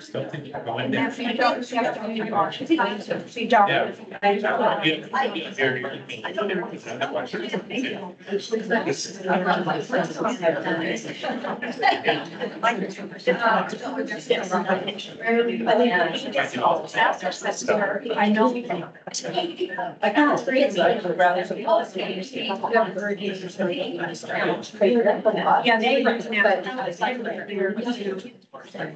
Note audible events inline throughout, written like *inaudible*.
Still think you're going there. And we don't have to be more. We don't. I know. I kind of agree. Yeah, they.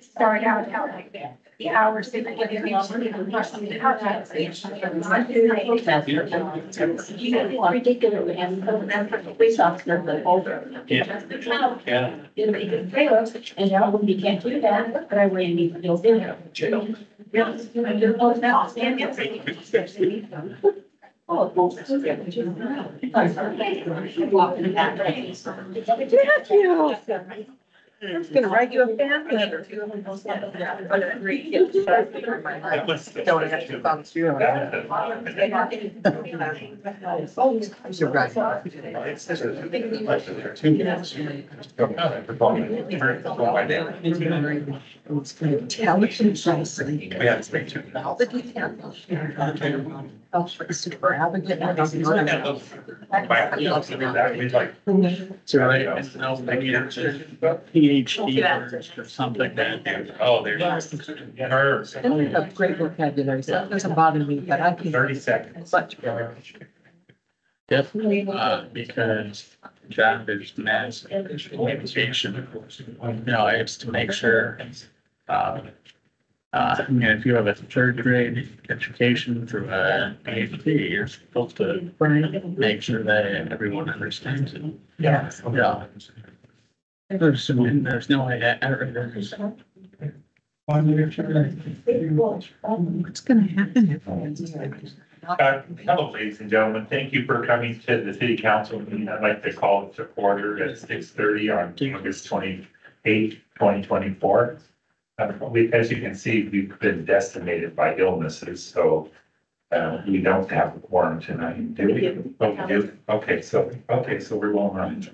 Start out how like that. The hours that they give me. Ridiculous, and the police officer, the older. Yeah. Yeah. Didn't make it fail, and now you can't do that, but I really need to deal with it. Jail. Oh, well, Walking that way. Thank you. I was gonna write you a fan letter. That was- Don't have to bounce you around. You're right. Two minutes. It's gonna tell it precisely. We had to speak to. All the details. I PhD or something that. Oh, there's. Her. And we have great vocabulary, so it doesn't bother me, but I can. Thirty seconds. Definitely, uh, because job is mass education. Know, it's to make sure, uh, uh, I mean, if you have a third grade education through a PhD, you're supposed to make sure that everyone understands it. Yeah. Yeah. There's, there's no way, that- there's, What's gonna happen if? Uh, Hello, ladies and gentlemen. Thank you for coming to the city council meeting. I'd like to call it to order at six thirty on August twenty-eighth, twenty twenty-four. Uh, we, as you can see, we've been decimated by illnesses, so uh, we don't have a quorum tonight, do we? Oh, we do? Okay, so, okay, so we're going on.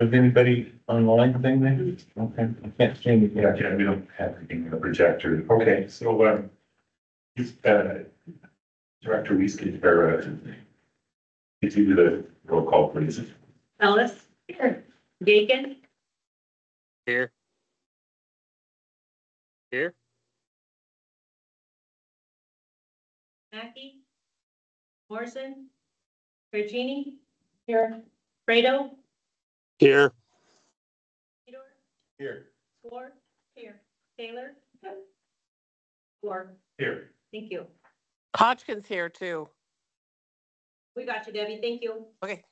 Is anybody online thing there? Okay, I can't see anything. Yeah, yeah, we don't have anything in the projector. Okay, so, um, uh, Director Weasley, or, uh, could you do the roll call, please? Ellis. Here. Deacon. Here. Here. Mackey. Morrison. Virginie. Here. Fredo. Here. Fedor, Here. Ford. Here. Taylor. Four. Here. Thank you. Hodgkin's here too. We got you, Debbie. Thank you. Okay.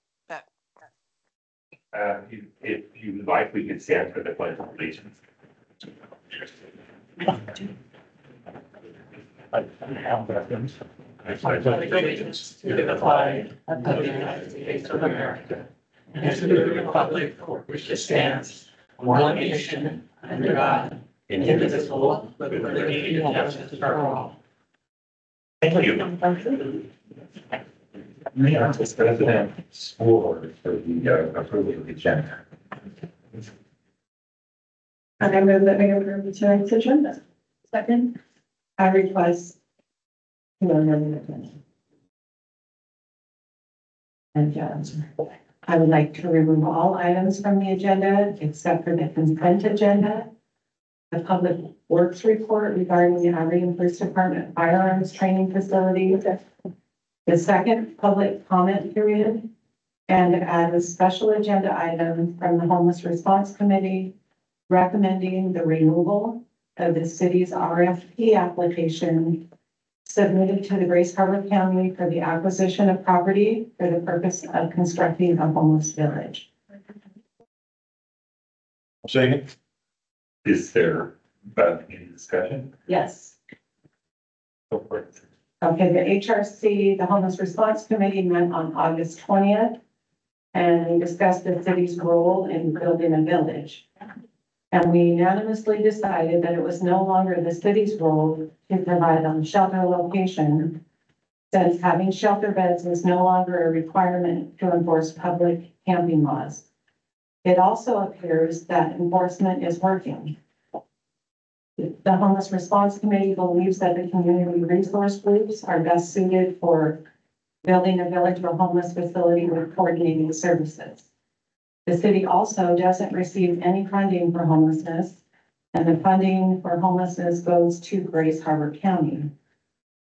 Uh, if- if you would like, we could stand for the pledge of allegiance. The United States of America, and the republic for which it stands, one nation, under God, liberty and justice for all. Thank you. Mayor. President, board for the uh, approval of the agenda. And I move that we approve tonight's agenda. Second. I request. to amend the agenda. And, um, I would like to remove all items from the agenda except for the consent agenda. The public works report regarding the Irene Police Department firearms training facility. The second public comment period And add a special agenda item from the Homeless Response Committee recommending the removal of the city's RFP application submitted to the Grays Harbor County for the acquisition of property for the purpose of constructing a homeless village. Second, Is there, uh, any discussion? Yes. Go for it. Okay, the HRC, the Homeless Response Committee met on August twentieth and we discussed the city's role in building a village. And we unanimously decided that it was no longer the city's role to provide a shelter location since having shelter beds is no longer a requirement to enforce public camping laws. It also appears that enforcement is working. The Homeless Response Committee believes that the community resource groups are best suited for building a village or homeless facility with coordinating services. The city also doesn't receive any funding for homelessness, and the funding for homelessness goes to Grays Harbor County,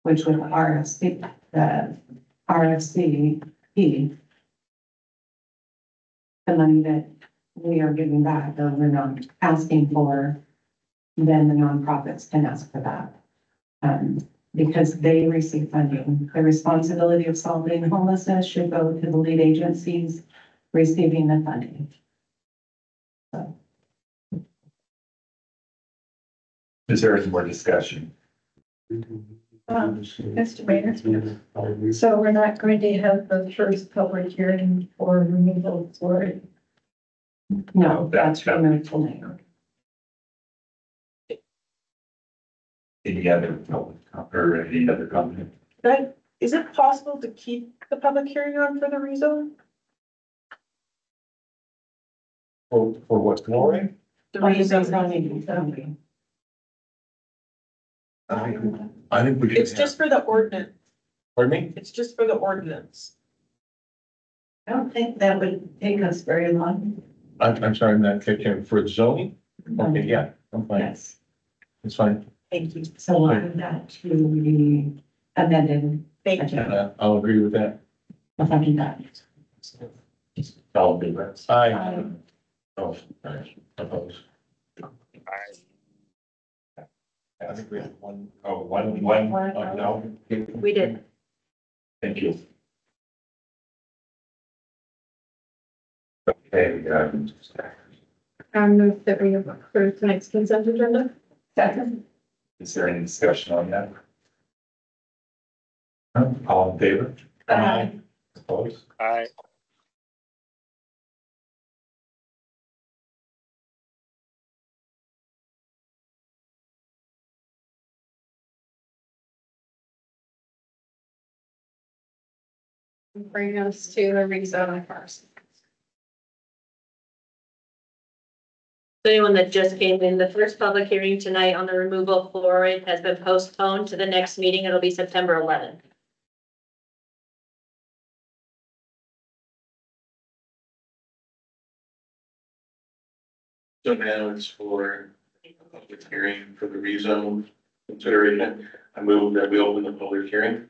which would RFC, the RFCP. The money that we are giving back, or we're not asking for, then the nonprofits can ask for that. Um, because they receive funding. The responsibility of solving homelessness should go to the lead agencies receiving the funding. So, Is there any more discussion? Um, Mr. Mayor, so we're not going to have the first public hearing for removal for it. no, that's removed tonight. Any other public, com- or any other comment? But is it possible to keep the public hearing on for the rezone? For, for what's glory? The you rezone. say zoning, zoning. I think, I think we should It's just for the ordinance. Pardon me? It's just for the ordinance. I don't think that would take us very long. I'm, I'm sorry, I'm not catching, for zoning? Okay, yeah, I'm fine, Yes, it's fine. Thank you. so we'll add that to the amended Thank you. And, uh, I'll agree with that. If I do that. All in favor? Aye. Oh, aye, oppose. I think we have one, Oh, one, one, oh, no. We did. thank you. Okay, um, I move that we approve tonight's consent agenda. Second. is there any discussion on that? None? All in favor? Aye. Opposed? Aye. Bring us to the rezone first. So Anyone that just came in, the first public hearing tonight on the removal of fluoride has been postponed to the next meeting. It'll be September eleventh. So now it's for a public hearing for the rezone consideration. I move that we open the public hearing.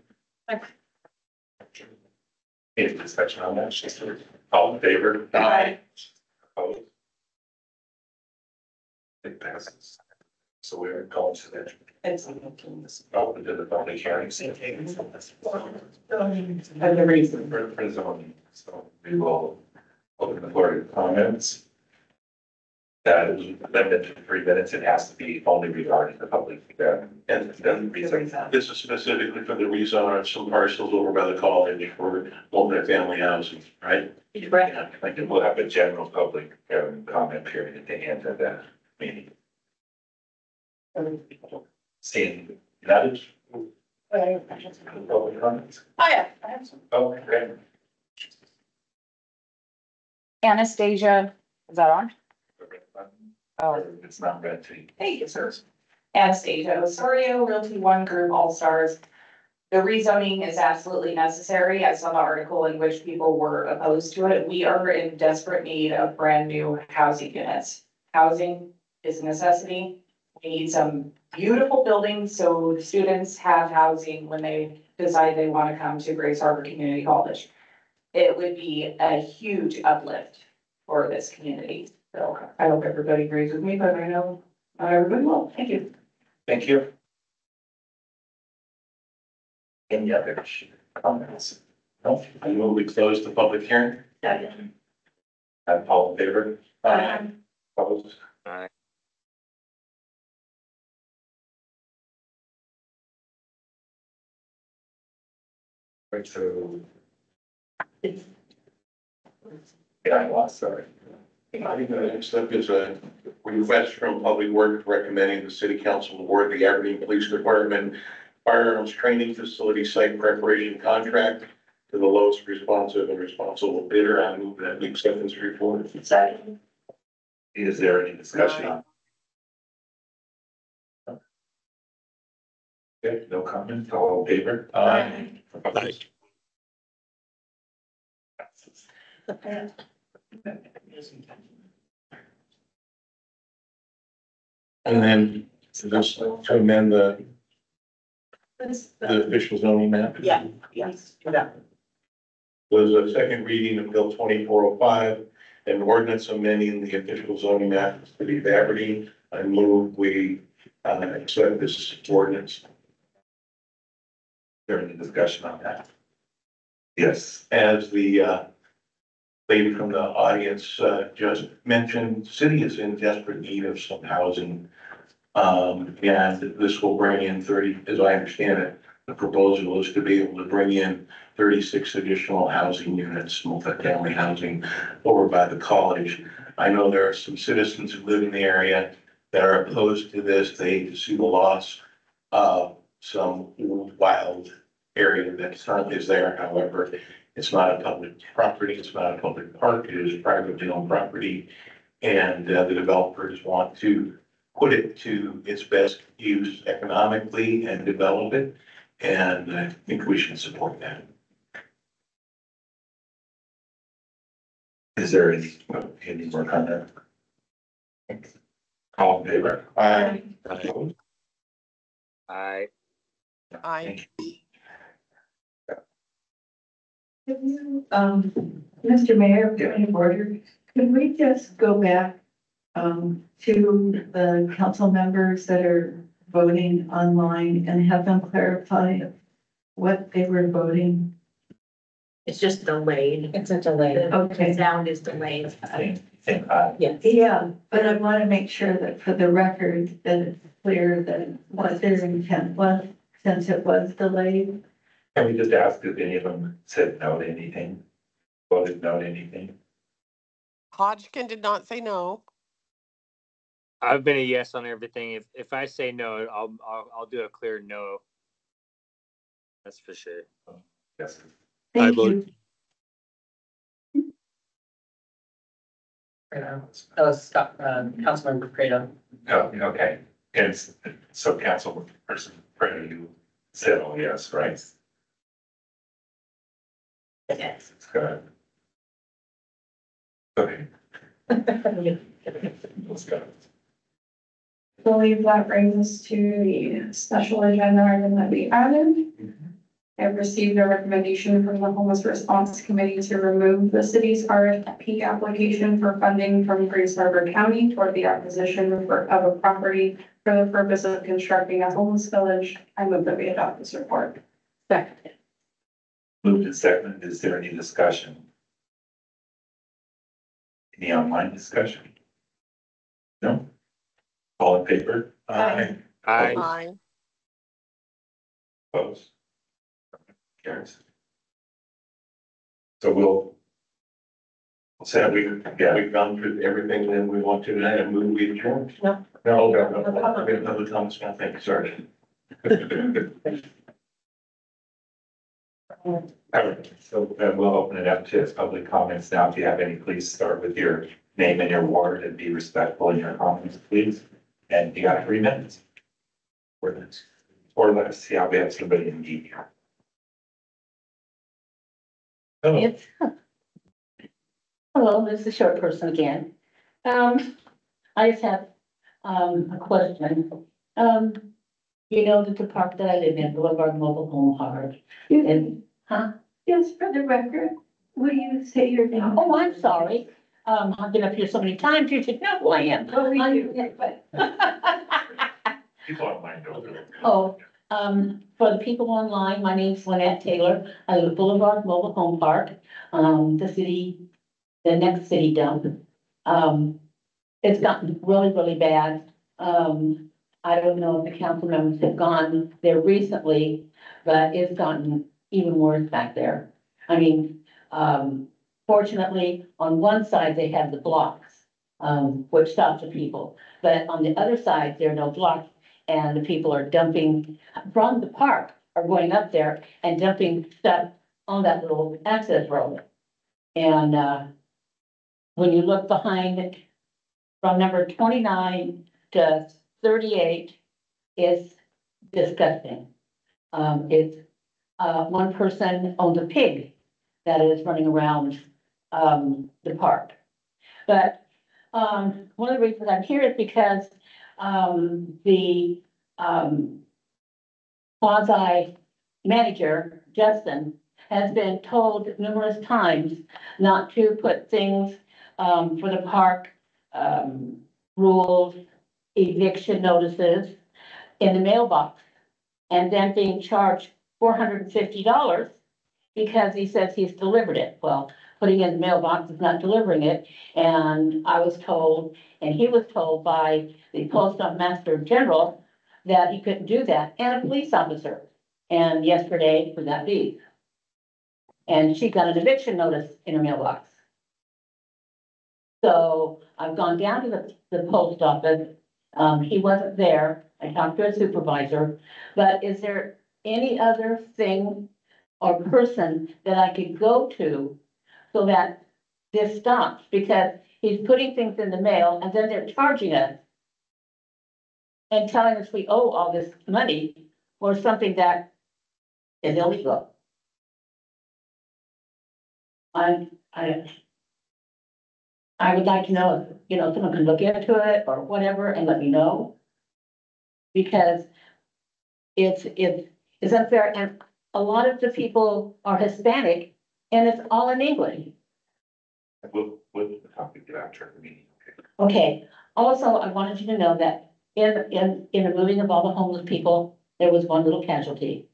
Any discussion on that? All in favor? Aye. Opposed? It passes. So we're going to the, It's. open to the public hearing. For the reason. For, for zoning, so we will open the floor to comments. That is limited to three minutes, it has to be only regarding the public, uh, and then reason. This is specifically for the rezone on some parcels over by the college for multifamily housing, right? Correct. Yeah, Like, we'll have a general public, um, comment period at the end of that meeting. Seeing none. Public comments? Oh, yeah, I have some. Oh, okay. Anastasia, is that on? Oh, It's not red to. Hey, it says. Anastasia Osorio, Realty One Group All Stars. The rezoning is absolutely necessary. I saw the article in which people were opposed to it. We are in desperate need of brand new housing units. Housing is a necessity. We need some beautiful buildings so students have housing when they decide they want to come to Grays Harbor Community College. it would be a huge uplift for this community. So I hope everybody agrees with me, but I know not everybody will. Thank you. Thank you. Any other comments? No, I move we close the public hearing. I'm all in favor? Aye. Opposed? Aye. Right, so. Yeah, I lost, sorry. I think the next step is a request from Public Works recommending the city council award the Aberdeen Police Department firearms training facility site preparation contract to the lowest responsive and responsible bidder. I move that we accept this report. Second. Is there any discussion? Okay, no comment, all in favor? Aye. Opposed? And then just to amend the, the official zoning map. Yeah, yes, do that. was a second reading of Bill twenty-four oh five, an ordinance amending the official zoning map of the City of Aberdeen. I move we, uh, accept this ordinance. Is there any discussion on that? Yes, As the, uh, lady from the audience, uh, just mentioned, city is in desperate need of some housing. Um, and this will bring in thirty, as I understand it, the proposal is to be able to bring in thirty-six additional housing units, multifamily housing over by the college. I know there are some citizens who live in the area that are opposed to this. They see the loss of some wild area that currently is there. However, it's not a public property. It's not a public park. It is privately owned property. And uh, the developers want to put it to its best use economically and develop it. And I think we should support that. is there any, any more comment? All in favor? Aye. Opposed? Aye. Aye. Um, Mr. Mayor, Yeah. point of order, could we just go back um, to the council members that are voting online and have them clarify what they were voting? It's just delayed. It's a delay. The Okay. sound is delayed. Think, think. Yes. Yeah, but I want to make sure that for the record, that it's clear that what their intent was, since it was delayed. Can we just ask if any of them said no to anything? Voted no to anything? Hodgkin did not say no. I've been a yes on everything. If, if I say no, I'll, I'll, I'll do a clear no. That's for sure. Yes. Thank vote- you. Oh, Scott, uh, Councilmember Fredo. Oh, okay. And so council person, Freddie, you said, oh, yes, right? Yes. It's good. Okay, *laughs* let's go. I believe that brings us to the special agenda item that we added. Mm-hmm. I've received a recommendation from the homeless response committee to remove the city's RFP application for funding from Grays Harbor County toward the acquisition for- of a property for the purpose of constructing a homeless village. I move that we adopt this report. Second. Moved and seconded. Is there any discussion? Any online discussion? No? All in favor? Aye. Aye. Aye. Opposed? Carries. So we'll. We'll say we, yeah, We've gone through everything that we want to tonight and move we adjourn. No. no, no, no, no. We have another comments, I think, sorry. *laughs* All right, so uh, we'll open it up to public comments now. If you have any, please start with your name and your ward and be respectful in your comments, please. And you got three minutes. Or less, or let's see how we have somebody in need here. Hello, It's. Hello, this is the short person again. Um, I just have, um, a question. Um, you know that the park that I live in, Boulevard Mobile Home Park, and, huh? Yes, for the record, will you say your name? Oh, I'm sorry. Um, I've been up here so many times, you should know who I am. Well, we I'm- do, but People online know. Oh, um, for the people online, my name's Lynette Taylor. I live at Boulevard Mobile Home Park, um, the city, the next city dump. Um, it's gotten really, really bad. Um, I don't know if the council members have gone there recently, but it's gotten even worse back there. I mean, um, fortunately, on one side, they have the blocks, um, which stop the people. But on the other side, there are no blocks and the people are dumping from the park are going up there and dumping stuff on that little access road. And, uh, when you look behind it, from number twenty-nine to thirty-eight, it's disgusting. Um, it's, uh, one person owns a pig that is running around, um, the park. But, um, one of the reasons I'm here is because um, the, um, quasi manager, Justin, has been told numerous times not to put things, um, for the park, um, rules, eviction notices in the mailbox. And then being charged four hundred and fifty dollars because he says he's delivered it. Well, putting in the mailbox is not delivering it. And I was told, and he was told by the postmaster general that he couldn't do that, and a police officer. And yesterday for that be. And she got an eviction notice in her mailbox. So I've gone down to the, the post office. Um, he wasn't there. I talked to a supervisor, but is there any other thing or person that I could go to so that this stops? Because he's putting things in the mail and then they're charging us and telling us we owe all this money for something that is illegal. I, I, I would like to know if, you know, someone can look into it or whatever and let me know. Because it's, it's, it's unfair and a lot of the people are Hispanic and it's all in English. We'll, we'll, talk to you after the meeting. Okay, also, I wanted you to know that in, in, in the moving of all the homeless people, there was one little casualty.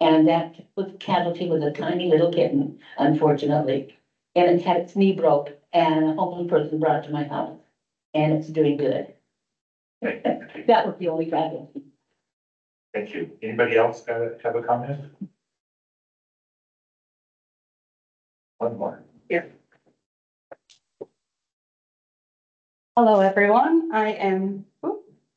And that was casualty was a tiny little kitten, unfortunately. And it had its knee broke and a homeless person brought it to my house. And it's doing good. That was the only tragedy. Thank you. Anybody else uh, have a comment? One more. Hello, everyone. I am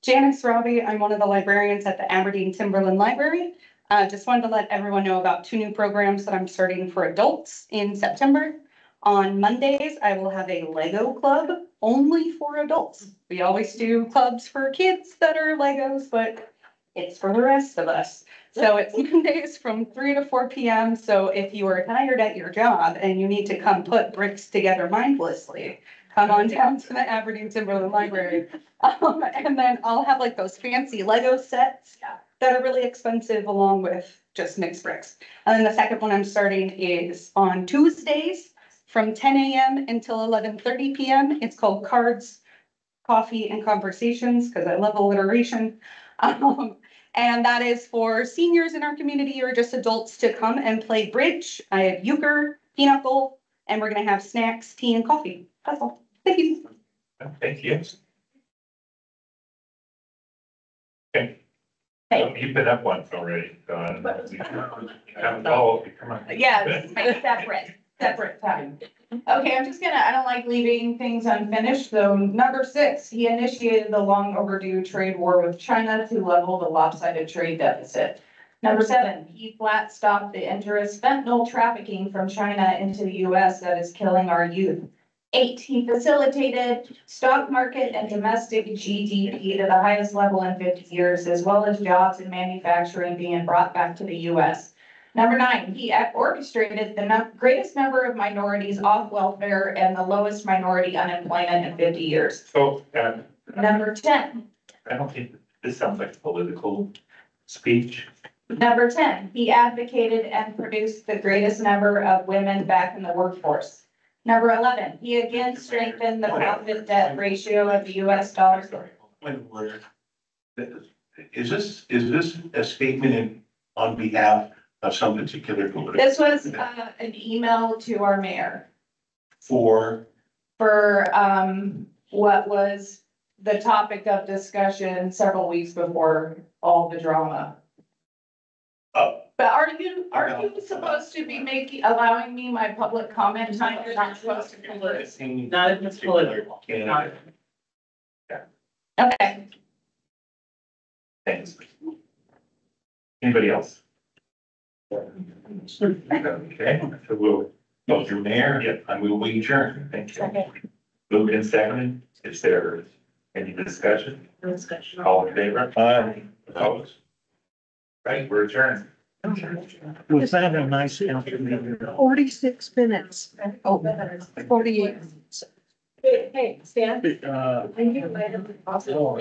Janice Robbie. I'm one of the librarians at the Aberdeen Timberland Library. Uh, just wanted to let everyone know about two new programs that I'm starting for adults in September. On Mondays, I will have a Lego club only for adults. We always do clubs for kids that are Legos, but it's for the rest of us. So it's *laughs* Mondays from three to four P M. So if you are tired at your job and you need to come put bricks together mindlessly, come on down to the Aberdeen Timberland Library. Um, and then I'll have like those fancy Lego sets that are really expensive along with just mixed bricks. And then the second one I'm starting is on Tuesdays from ten AM until eleven thirty PM. It's called Cards, Coffee and Conversations, because I love alliteration. *laughs* Um, and that is for seniors in our community or just adults to come and play bridge. I have euchre, pinochle, and we're gonna have snacks, tea and coffee. That's all. Thank you. Thank you. Okay. Hey. You've been up once already, so. uh, we- Oh, come on. Yeah, this is my separate, separate time. Okay, I'm just gonna, I don't like leaving things unfinished, so number six, he initiated the long overdue trade war with China to level the lopsided trade deficit. Number seven, he flat stopped the interest fentanyl trafficking from China into the US that is killing our youth. Eight, he facilitated stock market and domestic GDP to the highest level in fifty years, as well as jobs in manufacturing being brought back to the US. Number nine, he orchestrated the num- greatest number of minorities off welfare and the lowest minority unemployment in fifty years. So, uh, Number ten, I don't think, this sounds like a political speech. Number ten, he advocated and produced the greatest number of women back in the workforce. Number eleven, he again strengthened the profit debt ratio of the US dollar. Order. Is this, is this a statement in, on behalf of some particular political? This was, uh, an email to our mayor For, for, um, what was the topic of discussion several weeks before all the drama. Oh. But are you, are you supposed to be making, allowing me my public comment time? You're not supposed to do this. Not if it's political. Okay. Thanks. Anybody else? Okay, so we'll, Mr. Mayor? Yeah. I move we adjourn. thank you. Moved and seconded, is there any discussion? no Discussion. All in favor? Aye. Opposed? Right, we're adjourned. Was that a nice afternoon? Forty-six minutes. Oh, forty-eight. Hey, hey, Stan, Uh, I need to wait a minute. oh,